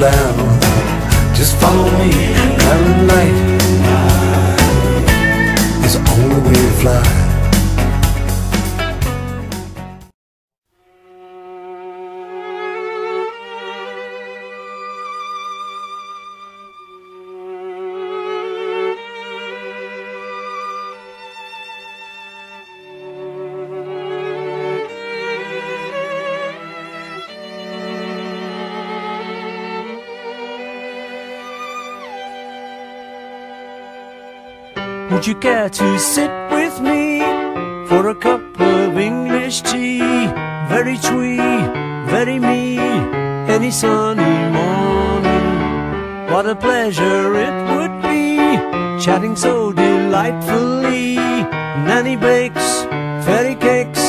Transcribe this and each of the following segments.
down. Just follow me, light, light is the only way to fly. Would you care to sit with me for a cup of English tea? Very twee, very me, any sunny morning. What a pleasure it would be, chatting so delightfully. Nanny bakes fairy cakes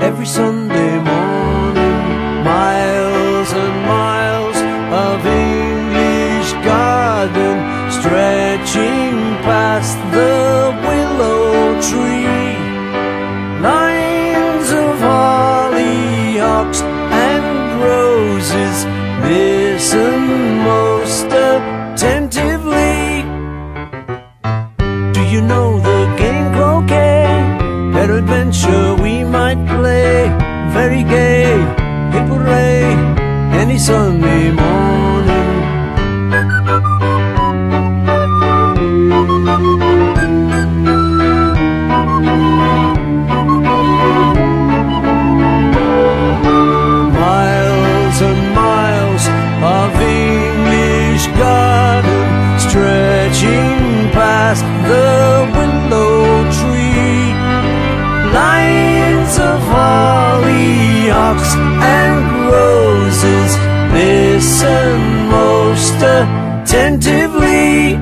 every Sunday morning. Miles and miles of English garden stretching Sunday attentively.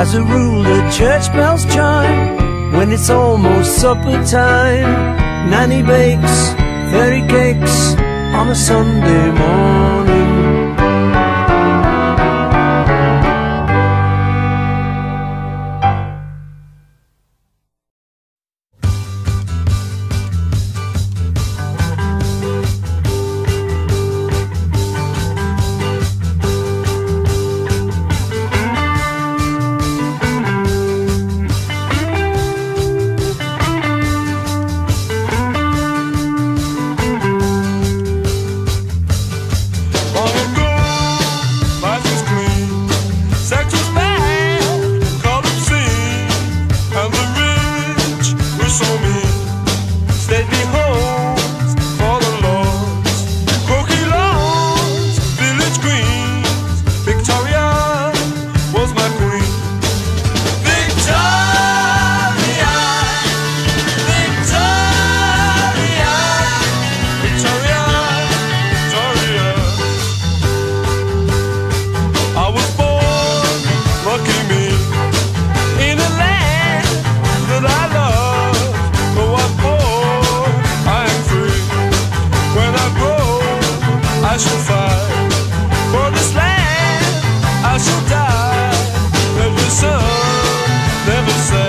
As a rule, the church bells chime when it's almost supper time. Nanny bakes fairy cakes on a Sunday morning. never say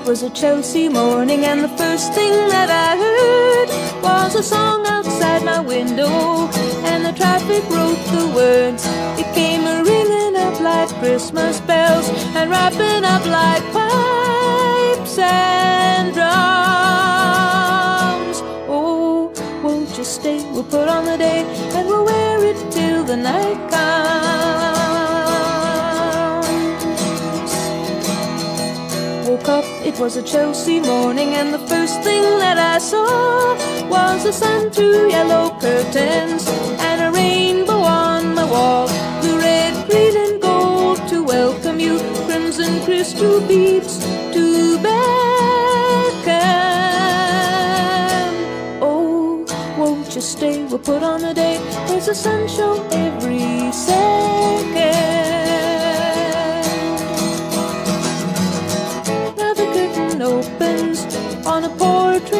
it was a Chelsea morning, and the first thing that I heard was a song outside my window, and the traffic wrote the words. It came a ringing up like Christmas bells, and wrapping up like pipes and drums. Oh, won't you stay? We'll put on the day, and we'll wear it till the night comes. It was a Chelsea morning, and the first thing that I saw was the sun through yellow curtains and a rainbow on the wall. Blue, red, green, and gold to welcome you, crimson crystal beads to beckon. Oh, won't you stay? We'll put on a day. There's a sun show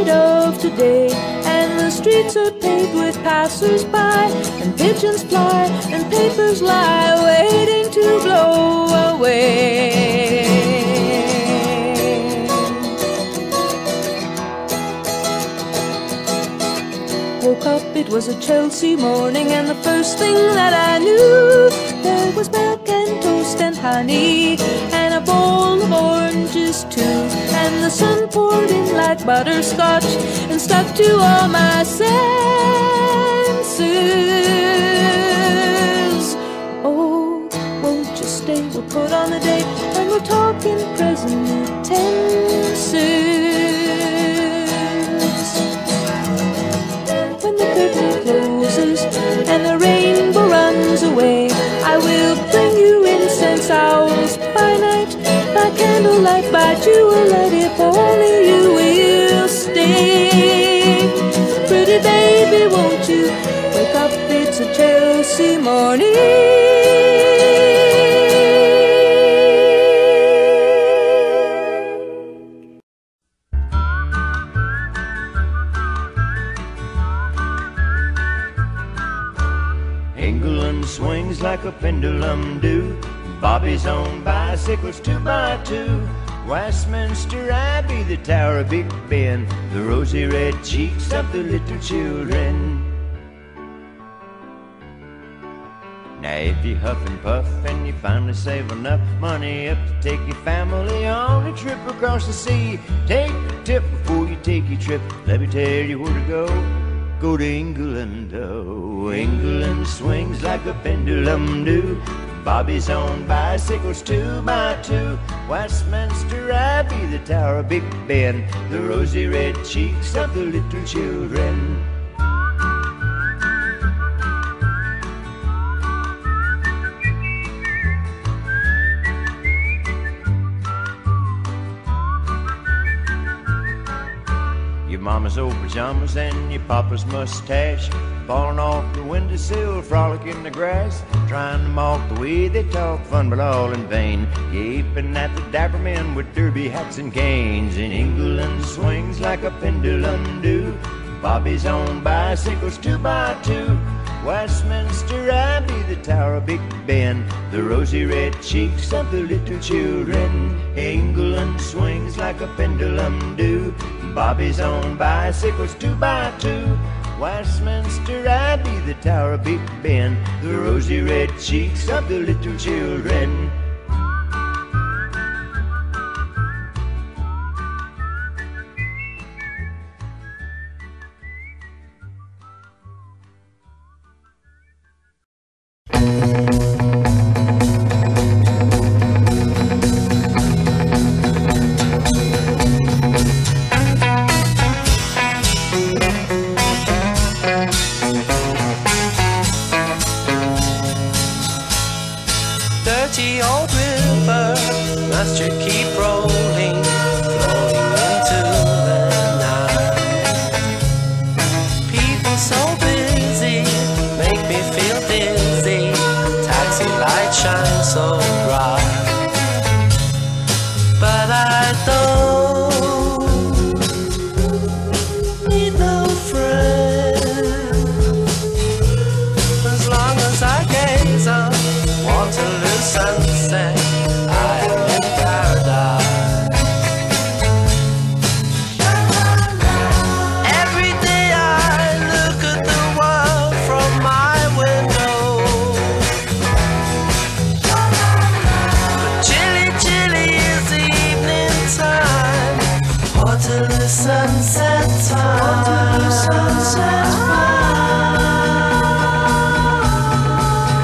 portrait of today, and the streets are paved with passers-by, and pigeons fly, and papers lie waiting to blow away. Woke up, it was a Chelsea morning, and the first thing that I knew, there was milk and toast and honey, and a bowl of oranges too. And the sun poured in like butterscotch and stuck to all my senses. Oh, won't you stay? We'll put on a date, and we'll talk in present tenses. When the curtain closes and the rainbow runs away, I will bring you incense owls by night, by candlelight, by jewellight, Morning. England swings like a pendulum do. Bobby's on bicycles two by two. Westminster Abbey, the Tower of Big Ben, the rosy red cheeks of the little children. Now if you huff and puff and you finally save enough money up to take your family on a trip across the sea, take a tip before you take your trip. Let me tell you where to go. Go to England, oh, England swings like a pendulum do. Bobby's on bicycles two by two. Westminster Abbey, the Tower of Big Ben, the rosy red cheeks of the little children. Mama's old pajamas and your papa's mustache. Falling off the windowsill, frolic in the grass Trying to mock the way they talk fun, but all in vain. Gaping at the dapper men with derby hats and canes In England swings like a pendulum do. Bobby's on bicycles two by two. Westminster Abbey, the Tower of Big Ben, the rosy red cheeks of the little children. England swings like a pendulum do. Bobby's on bicycles two by two. Westminster Abbey, the Tower of Big Ben, the rosy red cheeks of the little children. the sunset time. The sunset time.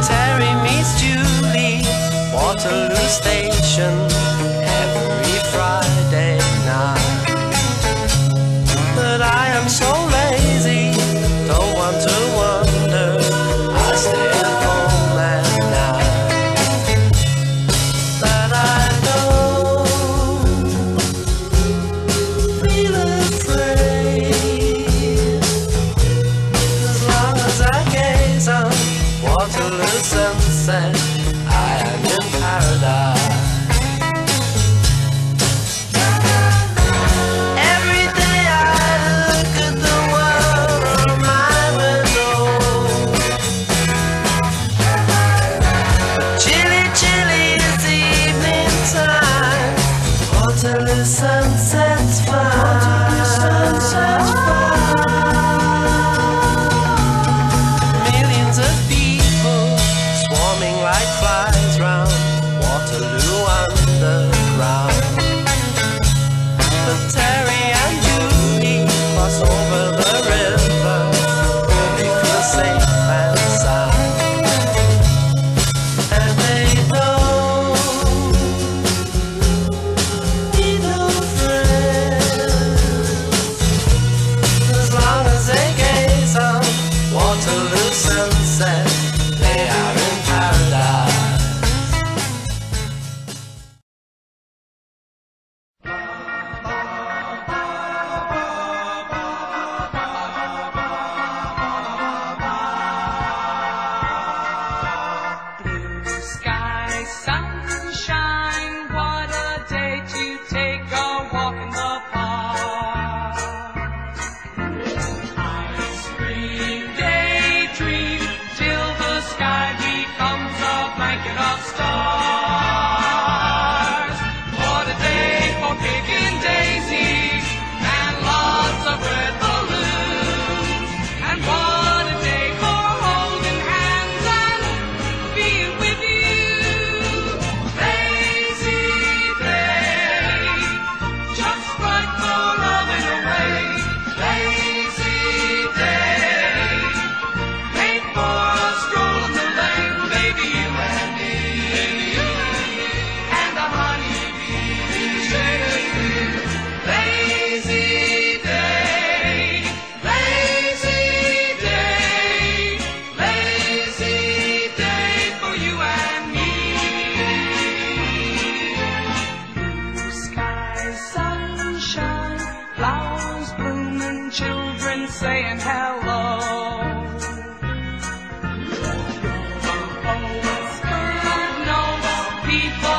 Terry meets Julie, Waterloo Station. Sunset, sky becomes a blanket of stars. people.